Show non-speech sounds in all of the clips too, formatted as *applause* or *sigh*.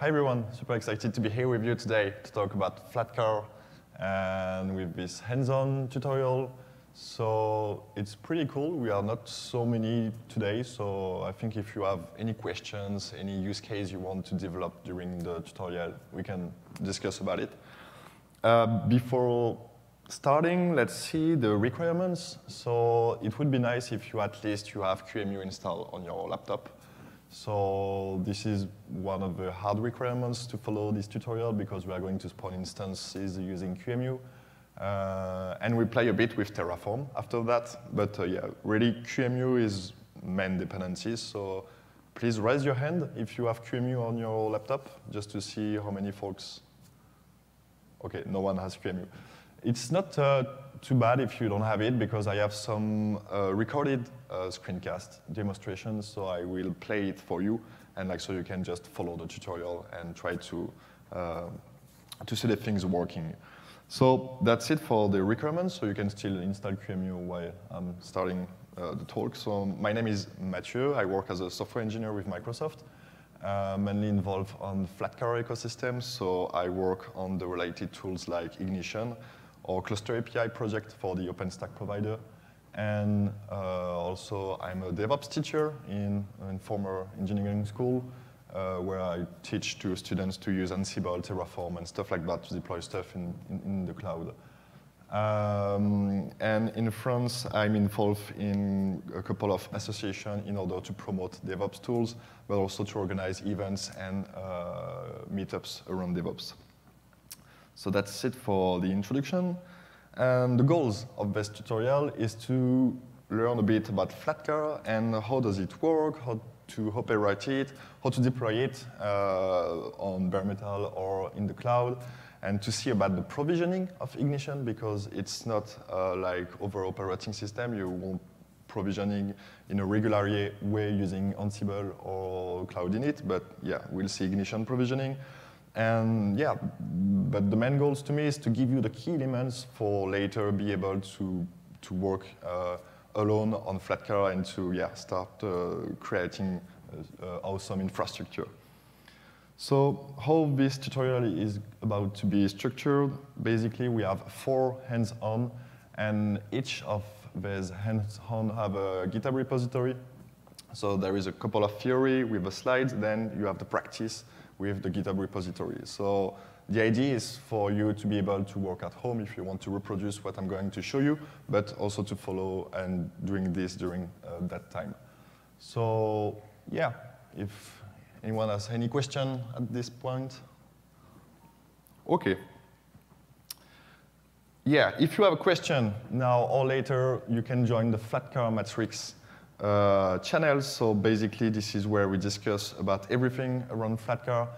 hi everyone, super excited to be here with you today to talk about Flatcar and with this hands-on tutorial. So it's pretty cool. We are not so many today, so I think if you have any questions, any use case you want to develop during the tutorial, we can discuss about it. Uh, before starting, let's see the requirements. So it would be nice if you at least you have QEMU installed on your laptop. So this is one of the hard requirements to follow this tutorial because we are going to spawn instances using QEMU. Uh, and we play a bit with Terraform after that. But uh, yeah, really QEMU is main dependencies. So please raise your hand if you have QEMU on your laptop, just to see how many folks. OK, no one has QEMU. It's not uh, too bad if you don't have it, because I have some uh, recorded uh, screencast demonstrations, so I will play it for you, and like so you can just follow the tutorial and try to, uh, to see the things working. So that's it for the requirements, so you can still install QEMU while I'm starting uh, the talk. So my name is Mathieu. I work as a software engineer with Microsoft. Uh, mainly involved on Flatcar ecosystem, so I work on the related tools like Ignition, or Cluster API project for the OpenStack provider. And uh, also, I'm a DevOps teacher in, in former engineering school, uh, where I teach to students to use Ansible, Terraform, and stuff like that to deploy stuff in, in, in the cloud. Um, and in France, I'm involved in a couple of associations in order to promote DevOps tools, but also to organize events and uh, meetups around DevOps. So that's it for the introduction. And the goals of this tutorial is to learn a bit about Flatcar and how does it work, how to operate it, how to deploy it uh, on bare metal or in the cloud, and to see about the provisioning of Ignition because it's not uh, like over operating system. You want provisioning in a regular way using Ansible or Cloud Init, but yeah, we'll see Ignition provisioning. And yeah, but the main goals to me is to give you the key elements for later be able to, to work uh, alone on Flatcar and to yeah, start uh, creating uh, awesome infrastructure. So how this tutorial is about to be structured, basically we have four hands-on and each of these hands-on have a GitHub repository. So there is a couple of theory with the slides, then you have the practice, with the GitHub repository. So the idea is for you to be able to work at home if you want to reproduce what I'm going to show you, but also to follow and doing this during uh, that time. So yeah, if anyone has any question at this point. OK. Yeah, if you have a question now or later, you can join the Flatcar Matrix uh, channels. So basically, this is where we discuss about everything around Flatcar.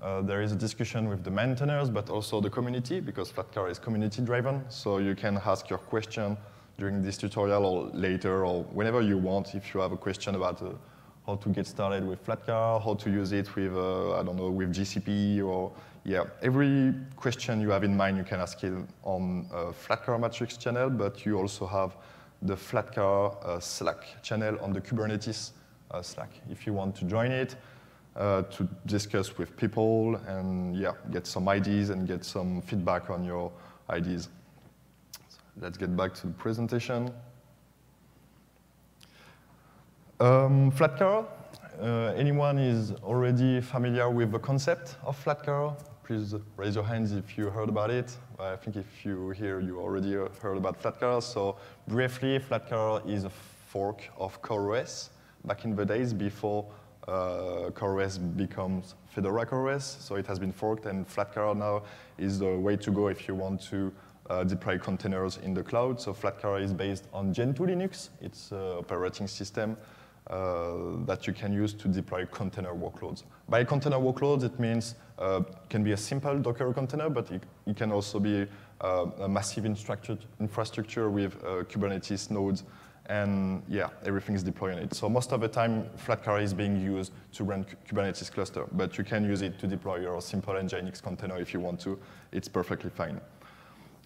Uh, there is a discussion with the maintainers, but also the community, because Flatcar is community-driven. So you can ask your question during this tutorial or later or whenever you want if you have a question about uh, how to get started with Flatcar, how to use it with, uh, I don't know, with GCP or, yeah, every question you have in mind, you can ask it on uh, Flatcar Matrix channel, but you also have the Flatcar uh, Slack channel on the Kubernetes uh, Slack if you want to join it uh, to discuss with people and yeah, get some ideas and get some feedback on your ideas. So let's get back to the presentation. Um, Flatcar, uh, anyone is already familiar with the concept of Flatcar? Please raise your hands if you heard about it. I think if you here, you already heard about Flatcar. So briefly, Flatcar is a fork of CoreOS back in the days before uh, CoreOS becomes Fedora CoreOS. So it has been forked, and Flatcar now is the way to go if you want to uh, deploy containers in the cloud. So Flatcar is based on Gentoo Linux. It's an operating system uh, that you can use to deploy container workloads. By container workloads, it means uh, can be a simple Docker container, but it, it can also be uh, a massive infrastructure with uh, Kubernetes nodes, and yeah, everything is deployed on it. So most of the time, Flatcar is being used to run Kubernetes cluster, but you can use it to deploy your simple Nginx container if you want to. It's perfectly fine.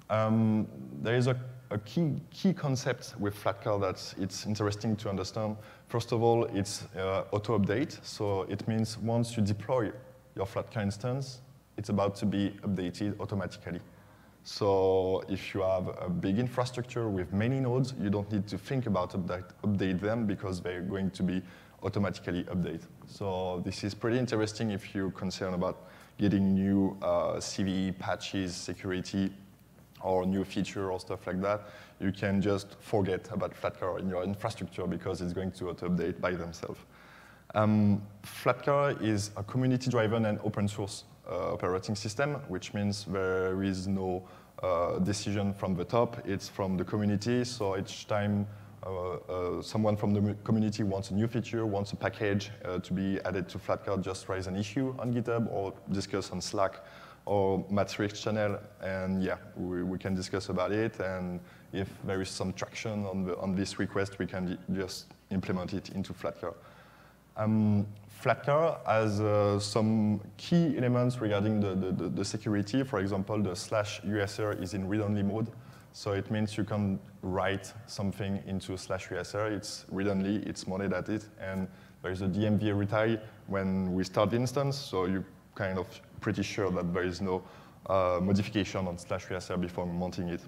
Um, there is a, a, key, key concept with Flatcar that it's interesting to understand. First of all, it's uh, auto-update. So it means once you deploy your Flatcar instance, it's about to be updated automatically. So if you have a big infrastructure with many nodes, you don't need to think about update, update them because they're going to be automatically updated. So this is pretty interesting if you're concerned about getting new uh, CVE patches, security, or new feature or stuff like that. You can just forget about Flatcar in your infrastructure because it's going to auto-update by themselves. Um, Flatcar is a community-driven and open source uh, operating system, which means there is no uh, decision from the top. It's from the community, so each time uh, uh, someone from the community wants a new feature, wants a package uh, to be added to Flatcar, just raise an issue on GitHub or discuss on Slack or Matrix channel, and yeah, we, we can discuss about it, and if there is some traction on, the, on this request, we can just implement it into Flatcar. Um, Flatcar has uh, some key elements regarding the, the, the, security. For example, the slash USR is in read-only mode. So it means you can write something into slash USR. It's read-only, it's monetized, and there's a dm-verity when we start the instance, so you're kind of pretty sure that there is no uh, modification on slash USR before mounting it.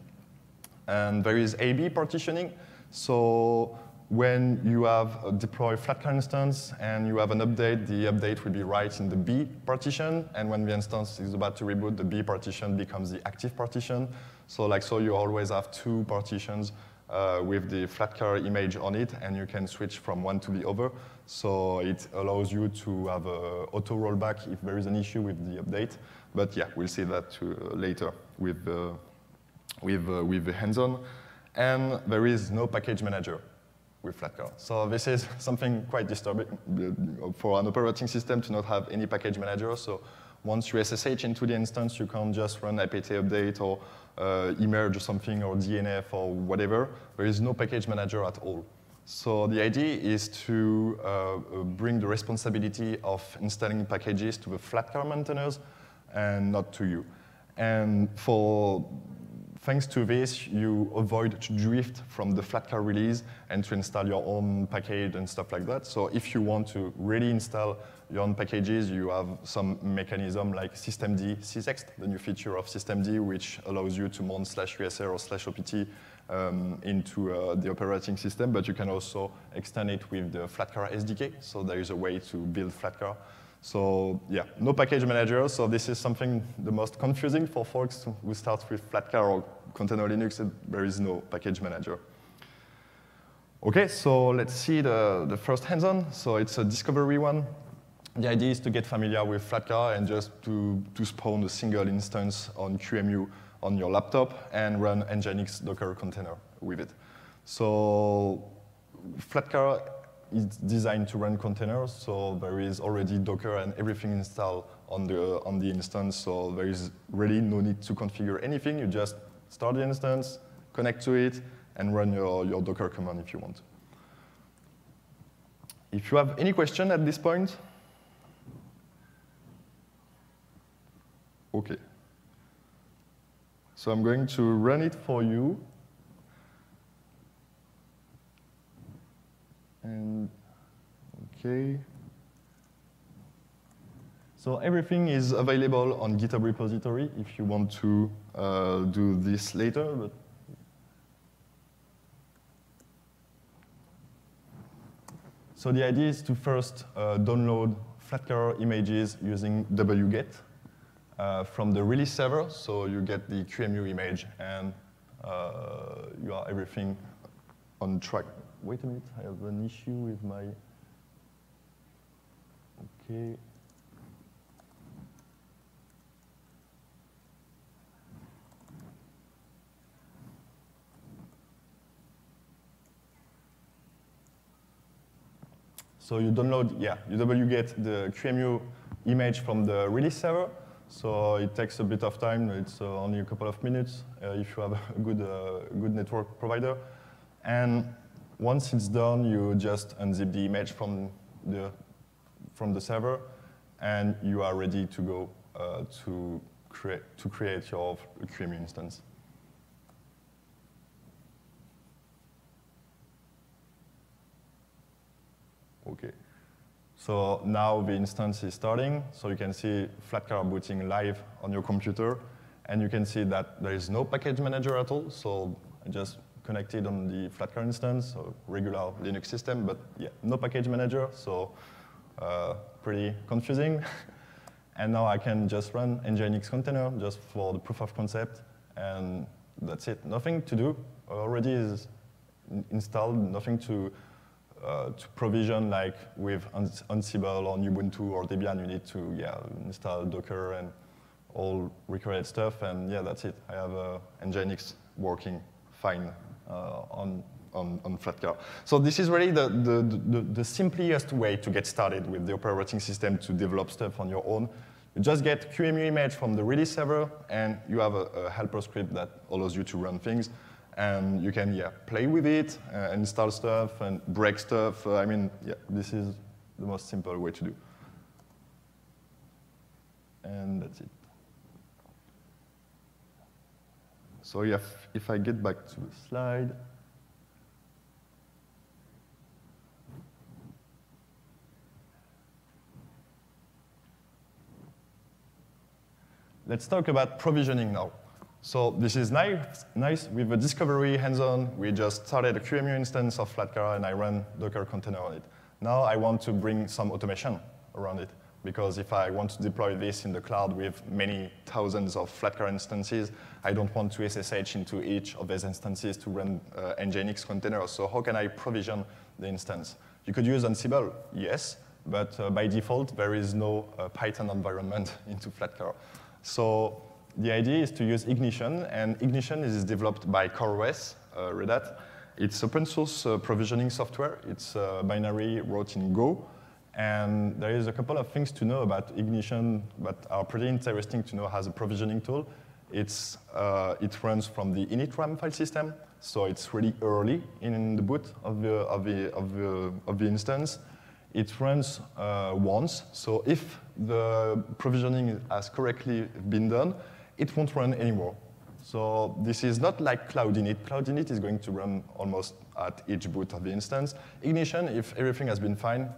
And there is AB partitioning. So when you have a deploy Flatcar instance and you have an update, the update will be right in the B partition. And when the instance is about to reboot, the B partition becomes the active partition. So like so, you always have two partitions uh, with the Flatcar image on it, and you can switch from one to the other. So it allows you to have a auto rollback if there is an issue with the update. But yeah, we'll see that uh, later with, uh, with, uh, with the hands-on. And there is no package manager with Flatcar. So this is *laughs* something quite disturbing uh, for an operating system to not have any package manager. So once you SSH into the instance, you can't just run apt update or uh, emerge or something or DNF or whatever. There is no package manager at all. So the idea is to uh, bring the responsibility of installing packages to the Flatcar maintainers and not to you. And for thanks to this, you avoid to drift from the Flatcar release and to install your own package and stuff like that. So if you want to really install your own packages, you have some mechanism like systemd sysext, the new feature of systemd, which allows you to mount slash USR or slash OPT um, into uh, the operating system, but you can also extend it with the Flatcar SDK. So there is a way to build Flatcar so yeah, no package manager. So this is something the most confusing for folks who start with Flatcar or Container Linux. There is no package manager. OK, so let's see the, the first hands-on. So it's a discovery one. The idea is to get familiar with Flatcar and just to, to spawn a single instance on QEMU on your laptop and run Nginx Docker container with it. So Flatcar it's designed to run containers, so there is already Docker and everything installed on the, on the instance, so there is really no need to configure anything. You just start the instance, connect to it, and run your, your Docker command if you want. If you have any question at this point, OK. So I'm going to run it for you. OK. So everything is available on GitHub repository if you want to uh, do this later. But so the idea is to first uh, download Flatcar images using wget uh, from the release server. So you get the QEMU image and uh, you are everything on track wait a minute, I have an issue with my, okay. So you download, yeah, you wget the QEMU image from the release server. So it takes a bit of time. It's uh, only a couple of minutes uh, if you have *laughs* a good, uh, good network provider. And once it's done, you just unzip the image from the, from the server, and you are ready to go uh, to, create, to create your QEMU instance. Okay. So now the instance is starting, so you can see Flatcar booting live on your computer, and you can see that there is no package manager at all, so I just connected on the Flatcar instance, so regular Linux system, but yeah, no package manager, so uh, pretty confusing. *laughs* and now I can just run nginx container just for the proof of concept, and that's it. Nothing to do, already is installed, nothing to uh, to provision like with Ansible or Ubuntu or Debian, you need to yeah, install Docker and all required stuff, and yeah, that's it. I have uh, Nginx working fine uh, on, on, on Flatcar. So this is really the, the, the, the, simplest way to get started with the operating system to develop stuff on your own. You just get QEMU image from the release server, and you have a, a helper script that allows you to run things and you can yeah play with it, uh, install stuff, and break stuff. Uh, I mean, yeah, this is the most simple way to do. And that's it. So yeah, if I get back to the slide. Let's talk about provisioning now. So this is nice, nice. With the discovery hands-on, we just started a QEMU instance of Flatcar, and I run Docker container on it. Now I want to bring some automation around it, because if I want to deploy this in the cloud with many thousands of Flatcar instances, I don't want to SSH into each of these instances to run uh, Nginx containers. So how can I provision the instance? You could use Ansible, yes, but uh, by default, there is no uh, Python environment *laughs* into Flatcar. So the idea is to use Ignition, and Ignition is developed by CoreOS, uh, Red Hat. It's open source uh, provisioning software. It's uh, binary wrote in Go. And there is a couple of things to know about Ignition that are pretty interesting to know as a provisioning tool. It's, uh, it runs from the initram file system, so it's really early in the boot of the, of the, of the, of the instance. It runs uh, once, so if the provisioning has correctly been done, it won't run anymore. So this is not like Cloud Init. Cloud Init is going to run almost at each boot of the instance. Ignition, if everything has been fine,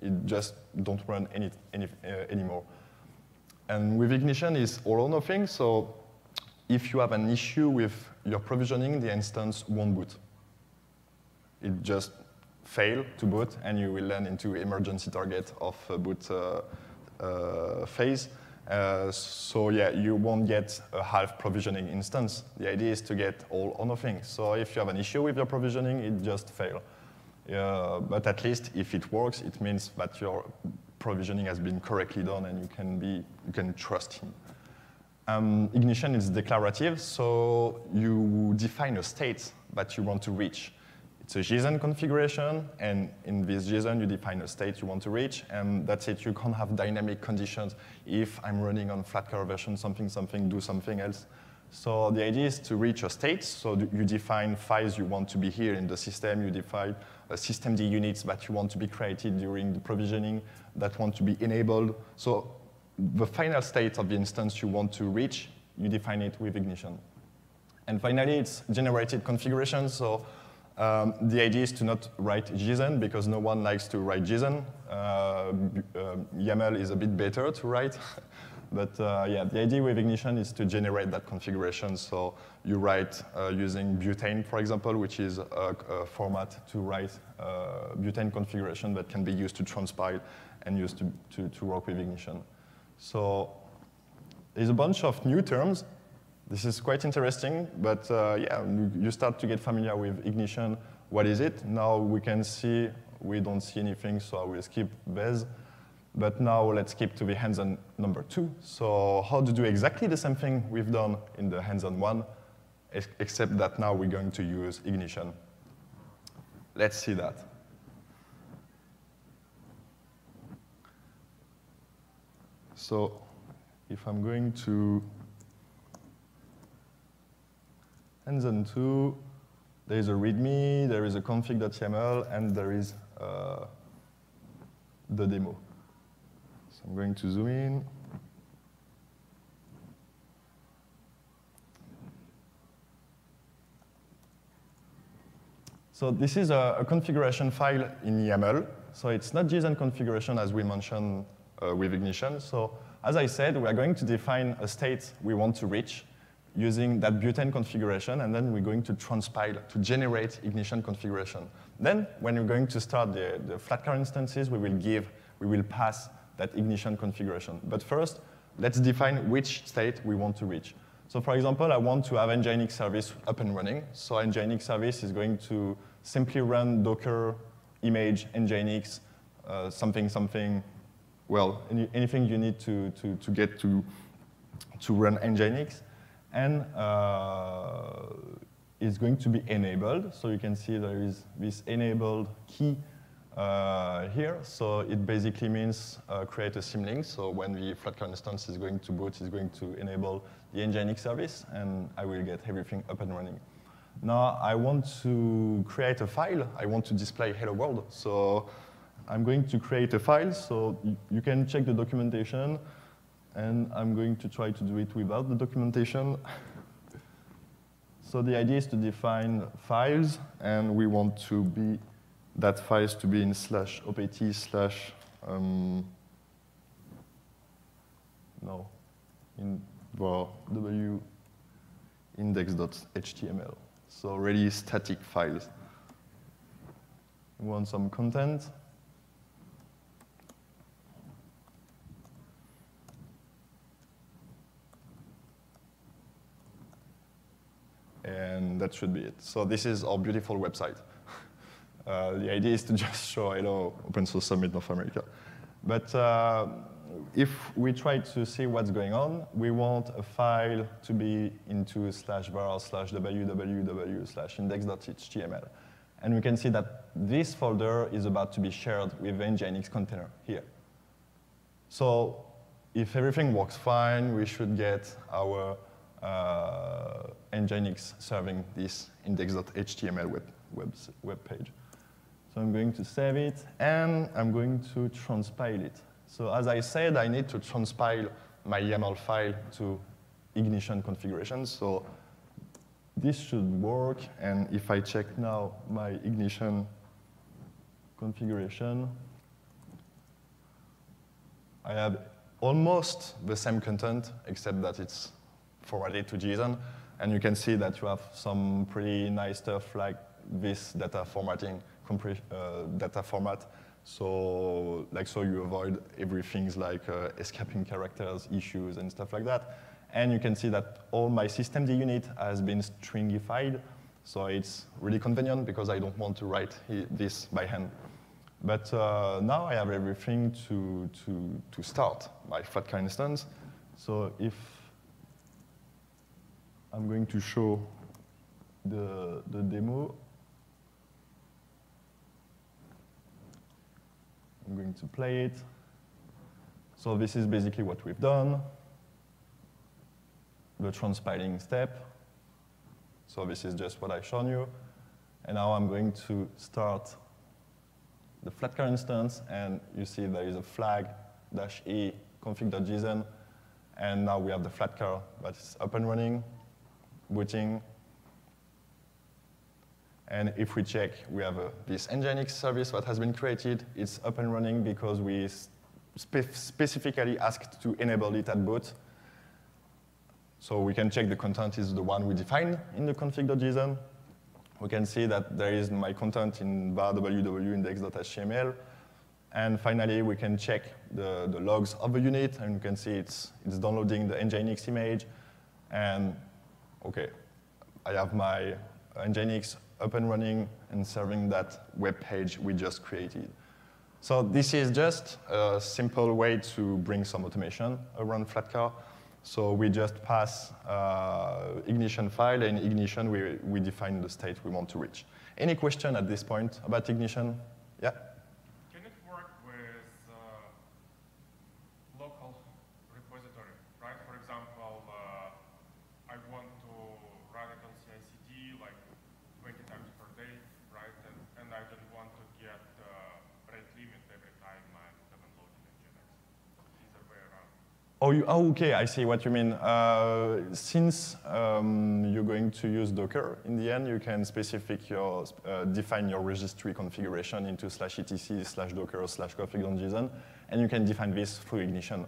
it just don't run any, any, uh, anymore. And with Ignition, it's all or nothing. So if you have an issue with your provisioning, the instance won't boot. It just fail to boot, and you will land into emergency target of boot uh, phase. Uh, so yeah, you won't get a half provisioning instance. The idea is to get all or nothing. So if you have an issue with your provisioning, it just fail. Uh, but at least if it works, it means that your provisioning has been correctly done and you can, be, you can trust him. Um, ignition is declarative, so you define a state that you want to reach. It's a JSON configuration, and in this JSON, you define a state you want to reach, and that's it. You can't have dynamic conditions. If I'm running on Flatcar version something, something, do something else. So the idea is to reach a state. So you define files you want to be here in the system. You define systemd units that you want to be created during the provisioning, that want to be enabled. So the final state of the instance you want to reach, you define it with Ignition. And finally, it's generated configuration. So um, the idea is to not write JSON because no one likes to write JSON. Uh, uh, YAML is a bit better to write. *laughs* but uh, yeah, the idea with Ignition is to generate that configuration. So you write uh, using Butane, for example, which is a, a format to write uh, Butane configuration that can be used to transpile and used to, to, to work with Ignition. So there's a bunch of new terms this is quite interesting, but uh, yeah, you start to get familiar with ignition. What is it? Now we can see, we don't see anything, so I will skip this. But now let's skip to the hands-on number two. So how to do exactly the same thing we've done in the hands-on one, except that now we're going to use ignition. Let's see that. So if I'm going to And then two, there is a README, there is a config.yaml, and there is uh, the demo. So I'm going to zoom in. So this is a, a configuration file in YAML. So it's not JSON configuration as we mentioned uh, with Ignition. So as I said, we are going to define a state we want to reach using that butane configuration, and then we're going to transpile to generate Ignition configuration. Then, when we're going to start the, the Flatcar instances, we will give, we will pass that Ignition configuration. But first, let's define which state we want to reach. So for example, I want to have Nginx service up and running. So Nginx service is going to simply run Docker, image, Nginx, uh, something, something, well, any, anything you need to, to, to get to, to run Nginx. And uh, is going to be enabled. So you can see there is this enabled key uh, here. So it basically means uh, create a symlink. So when the Flatcar instance is going to boot, it's going to enable the Nginx service, and I will get everything up and running. Now I want to create a file. I want to display hello world. So I'm going to create a file. So you can check the documentation, and I'm going to try to do it without the documentation. so the idea is to define files, and we want to be that files to be in slash opt slash um, no in well, w index.html. So really static files. We want some content. And that should be it. So this is our beautiful website. *laughs* Uh, the idea is to just *laughs* show hello Open Source Summit North America. But uh, if we try to see what's going on, we want a file to be into slash var slash www slash index.html. And we can see that this folder is about to be shared with the Nginx container here. So if everything works fine, we should get our uh, Nginx serving this index.html web, web, web page. So I'm going to save it, and I'm going to transpile it. So as I said, I need to transpile my YAML file to ignition configuration. So this should work, and if I check now my ignition configuration, I have almost the same content, except that it's forwarded to JSON. And you can see that you have some pretty nice stuff like this data formatting uh, data format. So, like, so you avoid everything like uh, escaping characters, issues, and stuff like that. And you can see that all my systemd unit has been stringified. So it's really convenient because I don't want to write this by hand. But uh, now I have everything to, to, to start my Flatcar instance. So if I'm going to show the, the demo, I'm going to play it. So this is basically what we've done, the transpiling step. So this is just what I've shown you. And now I'm going to start the Flatcar instance, and you see there is a flag dash e config.json, and now we have the Flatcar that's up and running, booting, and if we check, we have a, this Nginx service that has been created. It's up and running because we spe specifically asked to enable it at boot. So we can check the content is the one we defined in the config.json. We can see that there is my content in var www.index.html. And finally, we can check the, the logs of the unit, and you can see it's, it's downloading the Nginx image. And OK, I have my Nginx up and running and serving that web page we just created. So this is just a simple way to bring some automation around Flatcar. So we just pass uh, ignition file, and ignition, we, we define the state we want to reach. Any question at this point about ignition? Yeah? Oh, you, oh, okay, I see what you mean. Uh, since um, you're going to use Docker, in the end, you can specific your, uh, define your registry configuration into slash etc slash docker slash config.json, and you can define this through Ignition.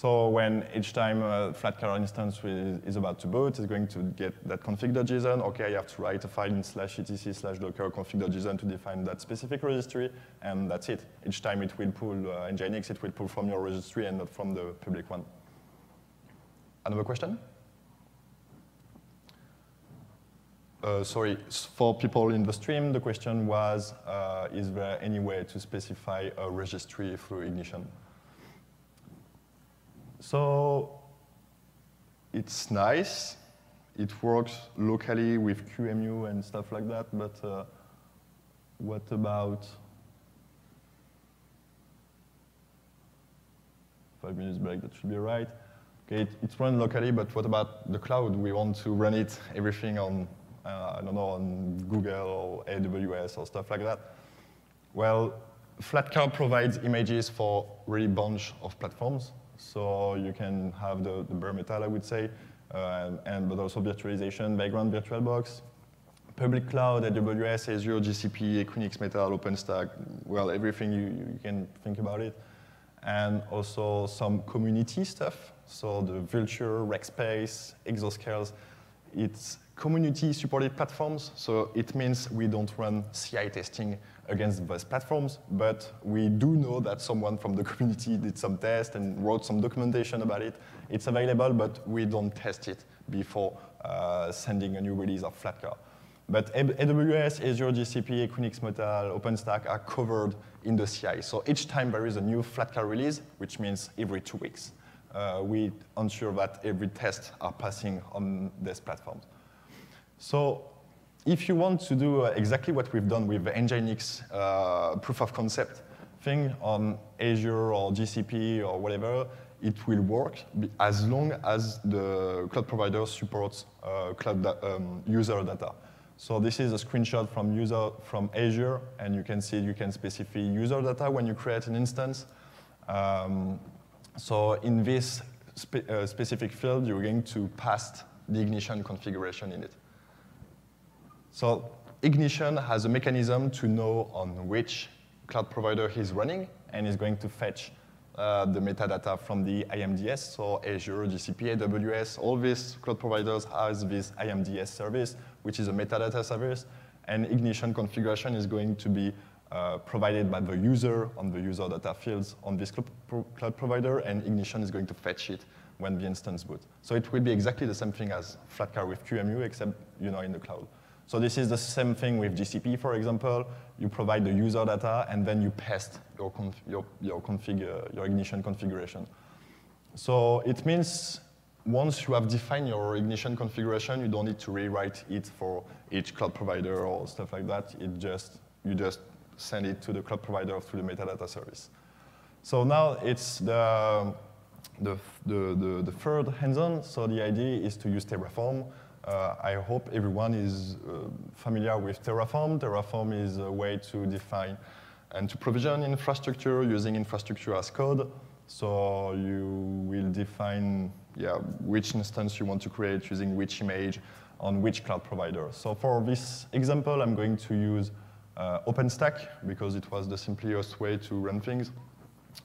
So when each time a Flatcar instance is about to boot, it's going to get that config.json. Okay, I have to write a file in slash etc slash docker config.json to define that specific registry, and that's it. Each time it will pull uh, Nginx, it will pull from your registry and not from the public one. Another question? Uh, sorry, for people in the stream, the question was, uh, is there any way to specify a registry through Ignition? So it's nice. It works locally with QEMU and stuff like that, but uh, what about five minutes break? That should be right. Okay, it, it's run locally, but what about the cloud? We want to run it, everything on, uh, I don't know, on Google or AWS or stuff like that. Well, Flatcar provides images for really bunch of platforms. So you can have the, the bare metal, I would say, uh, and, but also virtualization, background VirtualBox, public cloud, AWS, Azure, GCP, Equinix Metal, OpenStack, well, everything you, you can think about it. And also some community stuff, so the Vultr, Rackspace, Exoscales, it's community-supported platforms, so it means we don't run CI testing against those platforms, but we do know that someone from the *laughs* community did some test and wrote some documentation about it. It's available, but we don't test it before uh, sending a new release of Flatcar. But AWS, Azure, GCP, Equinix Metal, OpenStack are covered in the CI. So each time there is a new Flatcar release, which means every two weeks, uh, we ensure that every test are passing on these platforms. So if you want to do uh, exactly what we've done with the Nginx uh, proof of concept thing on Azure or GCP or whatever, it will work as long as the cloud provider supports uh, cloud da um, user data. So this is a screenshot from user from Azure, and you can see you can specify user data when you create an instance. Um, so in this spe uh, specific field, you're going to pass the ignition configuration in it. So Ignition has a mechanism to know on which cloud provider he's running, and is going to fetch uh, the metadata from the IMDS, so Azure, GCP, AWS, all these cloud providers has this IMDS service, which is a metadata service, and Ignition configuration is going to be uh, provided by the user on the user data fields on this cloud provider, and Ignition is going to fetch it when the instance boot. So it will be exactly the same thing as Flatcar with QEMU, except you know in the cloud. So this is the same thing with GCP, for example. You provide the user data, and then you paste your, conf your, your, config, uh, your ignition configuration. So it means once you have defined your ignition configuration, you don't need to rewrite it for each cloud provider or stuff like that. It just, you just send it to the cloud provider through the metadata service. So now it's the, the, the, the, the third hands-on. So the idea is to use Terraform uh, I hope everyone is uh, familiar with Terraform. Terraform is a way to define and to provision infrastructure using infrastructure as code. So you will define yeah, which instance you want to create using which image on which cloud provider. So for this example, I'm going to use uh, OpenStack because it was the simplest way to run things.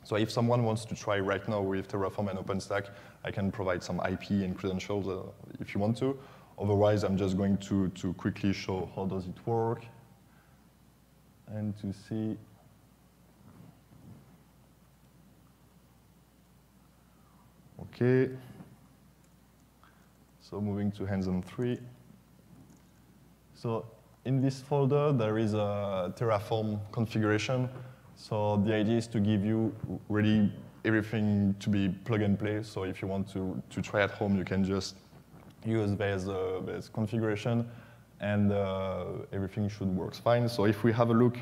So if someone wants to try right now with Terraform and OpenStack, I can provide some IP and credentials uh, if you want to. Otherwise, I'm just going to, to quickly show how does it work and to see Okay. So moving to hands-on three. So in this folder, there is a Terraform configuration. So the idea is to give you really everything to be plug and play. So if you want to, to try at home, you can just use this, uh, configuration, and uh, everything should work fine. So if we have a look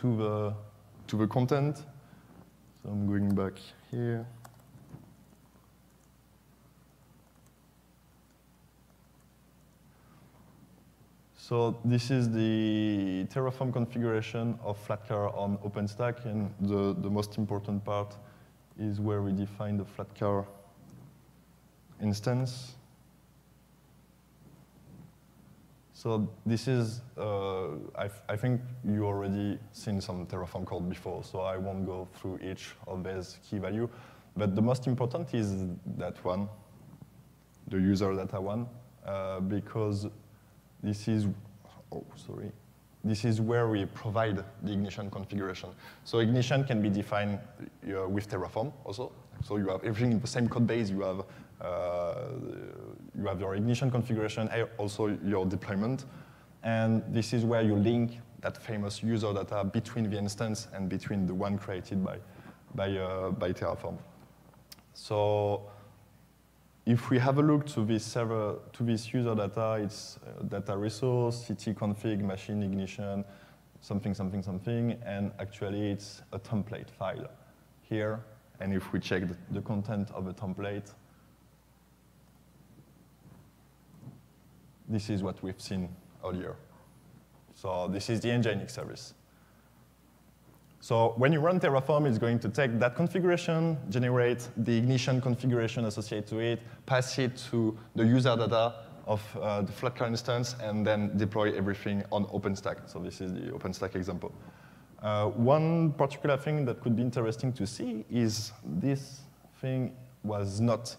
to the, to the content, so I'm going back here. So this is the Terraform configuration of Flatcar on OpenStack, and the, the most important part is where we define the Flatcar instance. So this is, uh, I, I, think you already seen some Terraform code before, so I won't go through each of these key value. But the most important is that one, the user data one, uh, because this is, oh, sorry, this is where we provide the ignition configuration. So ignition can be defined uh, with Terraform also. So you have everything in the same code base. You have, uh, you have your ignition configuration, also your deployment. And this is where you link that famous user data between the instance and between the one created by, by, uh, by Terraform. So if we have a look to this server, to this user data, it's uh, data resource, CT config, machine ignition, something, something, something, and actually it's a template file here. And if we check the, the content of the template, this is what we've seen earlier. So this is the Nginx service. So when you run Terraform, it's going to take that configuration, generate the ignition configuration associated to it, pass it to the user data of uh, the Flatcar instance, and then deploy everything on OpenStack. So this is the OpenStack example. Uh, one particular thing that could be interesting to see is this thing was not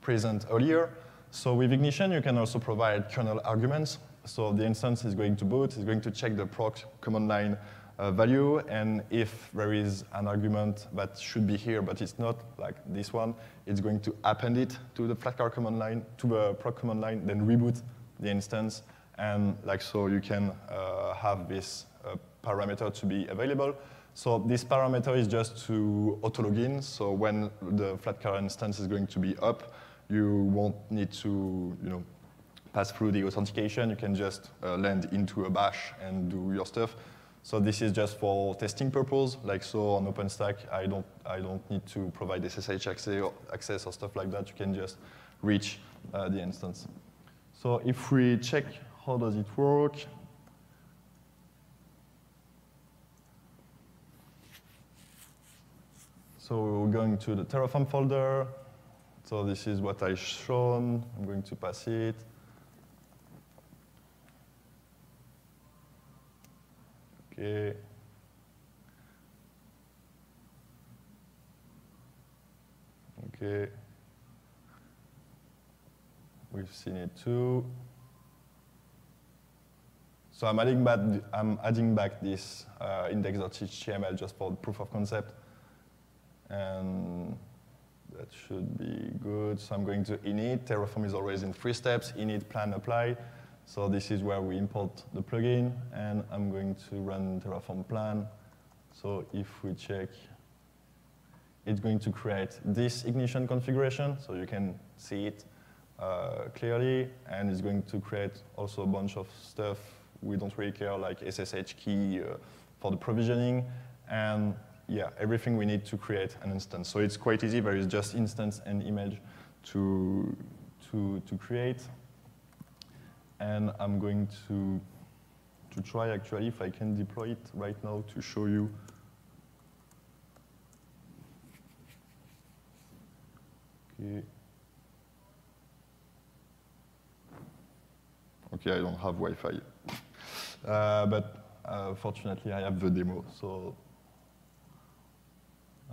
present earlier. So with Ignition, you can also provide kernel arguments. So the instance is going to boot, is going to check the proc command line uh, value, and if there is an argument that should be here but it's not, like this one, it's going to append it to the flatcar command line, to the proc command line, then reboot the instance, and like so you can uh, have this uh, parameter to be available. So this parameter is just to auto-login, so when the flatcar instance is going to be up, you won't need to you know, pass through the authentication. You can just uh, land into a bash and do your stuff. So this is just for testing purpose. Like so on OpenStack, I don't, I don't need to provide SSH access or stuff like that. You can just reach uh, the instance. So if we check how does it work, So we're going to the Terraform folder. So this is what I've shown. I'm going to pass it. Okay. Okay. We've seen it too. So I'm adding back, I'm adding back this uh, index.html just for proof of concept. And that should be good. So I'm going to init. Terraform is always in three steps, init, plan, apply. So this is where we import the plugin, and I'm going to run Terraform plan. So if we check, it's going to create this ignition configuration, so you can see it uh, clearly, and it's going to create also a bunch of stuff we don't really care, like SSH key uh, for the provisioning, and yeah, everything we need to create an instance. So it's quite easy. There is just instance and image to, to, to create and I'm going to, to try actually if I can deploy it right now to show you. Okay. Okay, I don't have Wi-Fi. Uh, but uh, fortunately, I have the demo, so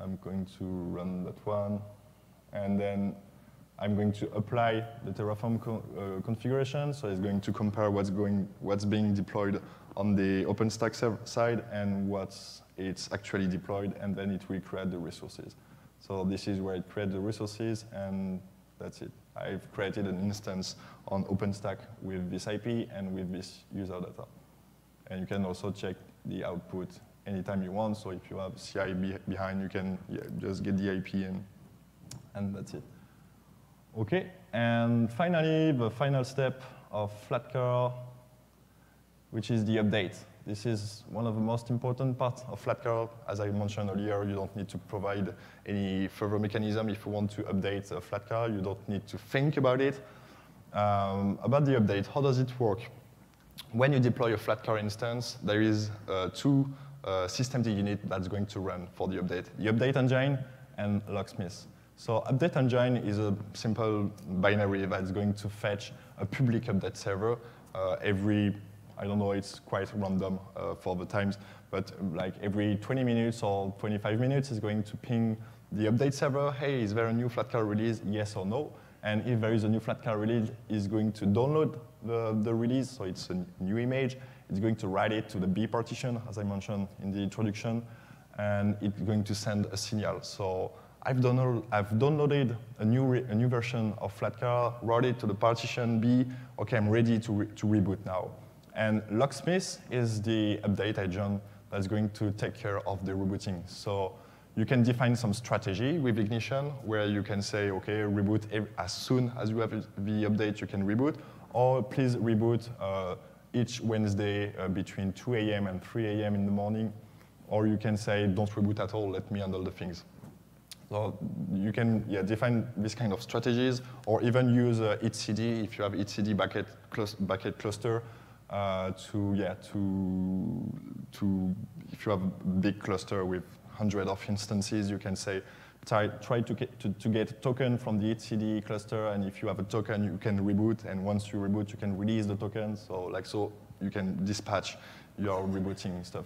I'm going to run that one. And then I'm going to apply the Terraform co uh, configuration. So it's going to compare what's, going, what's being deployed on the OpenStack side and what's it's actually deployed, and then it will create the resources. So this is where it creates the resources, and that's it. I've created an instance on OpenStack with this IP and with this user data. And you can also check the output anytime you want. So if you have CI be behind, you can yeah, just get the IP and, and that's it. Okay, and finally, the final step of Flatcar, which is the update. This is one of the most important parts of Flatcar. As I mentioned earlier, you don't need to provide any further mechanism if you want to update a Flatcar. You don't need to think about it. Um, about the update, how does it work? When you deploy a Flatcar instance, there is uh, two uh, systemd unit that's going to run for the update. The update engine and Locksmith. So update engine is a simple binary that's going to fetch a public update server uh, every, I don't know, it's quite random uh, for the times, but like every 20 minutes or 25 minutes is going to ping the update server, hey, is there a new Flatcar release, yes or no? And if there is a new Flatcar release, it's going to download the, the release, so it's a new image. It's going to write it to the B partition, as I mentioned in the introduction, and it's going to send a signal. So I've, download, I've downloaded a new, a new version of Flatcar, wrote it to the partition B, okay, I'm ready to, re to reboot now. And Locksmith is the update agent that's going to take care of the rebooting. So you can define some strategy with Ignition where you can say, okay, reboot as soon as you have the update, you can reboot, or please reboot uh, each Wednesday uh, between 2 a.m. and 3 a.m. in the morning, or you can say, don't reboot at all, let me handle the things. So you can yeah, define this kind of strategies, or even use uh, etcd if you have etcd bucket, bucket cluster uh, to yeah to to if you have a big cluster with hundred of instances, you can say, try, try to, get, to, to, get a token from the etcd cluster, and if you have a token, you can reboot, and once you reboot, you can release the token, so like so you can dispatch your rebooting stuff.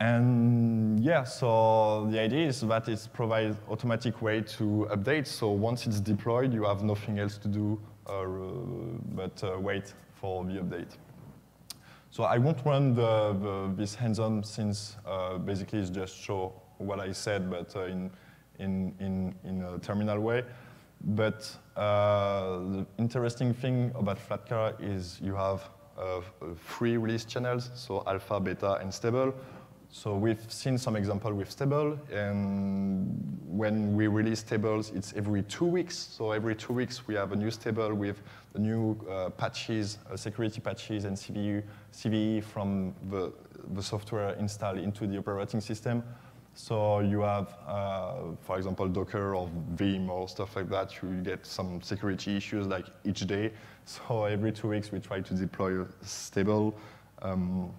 And yeah, so the idea is that it provides automatic way to update, so once it's deployed, you have nothing else to do uh, but uh, wait for the update. So I won't run the, the, this hands-on since uh, basically it's just show what I said, but uh, in, in, in, in a terminal way. But uh, the interesting thing about Flatcar is you have uh, three release channels, so alpha, beta, and stable. So we've seen some example with stable, and when we release tables, it's every two weeks. So every two weeks, we have a new stable with the new uh, patches, uh, security patches, and CVE, CVE from the, the software installed into the operating system. So you have, uh, for example, Docker or Vim or stuff like that. You get some security issues like each day. So every two weeks, we try to deploy stable. Um,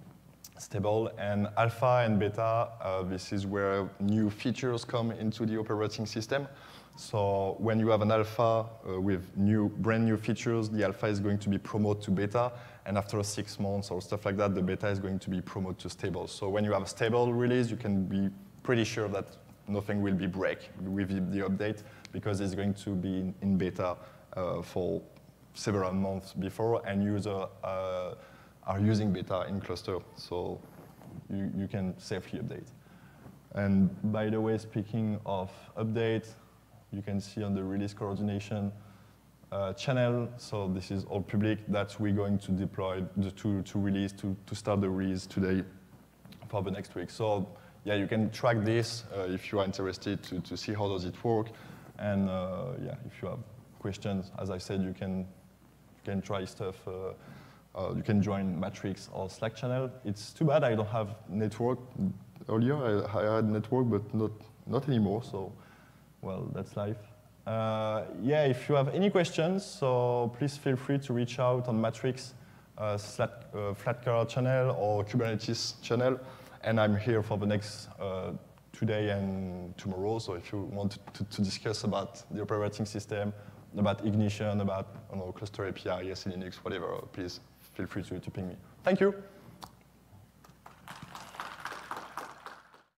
stable. And alpha and beta, uh, this is where new features come into the operating system. So when you have an alpha uh, with new, brand new features, the alpha is going to be promoted to beta, and after six months or stuff like that, the beta is going to be promoted to stable. So when you have a stable release, you can be pretty sure that nothing will be break with the update because it's going to be in, beta uh, for several months before, and user uh, are using beta in cluster, so you, you can safely update. And by the way, speaking of update, you can see on the release coordination uh, channel, so this is all public, that we're going to deploy the, to, to release, to, to start the release today for the next week. So yeah, you can track this uh, if you are interested to, to see how does it work. And uh, yeah, if you have questions, as I said, you can, you can try stuff uh, you can join Matrix or Slack channel. It's too bad I don't have network. Earlier I, I had network, but not, not anymore, so well, that's life. Uh, yeah, if you have any questions, so please feel free to reach out on Matrix, uh, Slack, uh, Flatcar channel or Kubernetes channel, and I'm here for the next uh, today and tomorrow. So if you want to, to, discuss about the operating system, about Ignition, about know, cluster API, yes, Linux, whatever, please feel free to, to ping me. Thank you.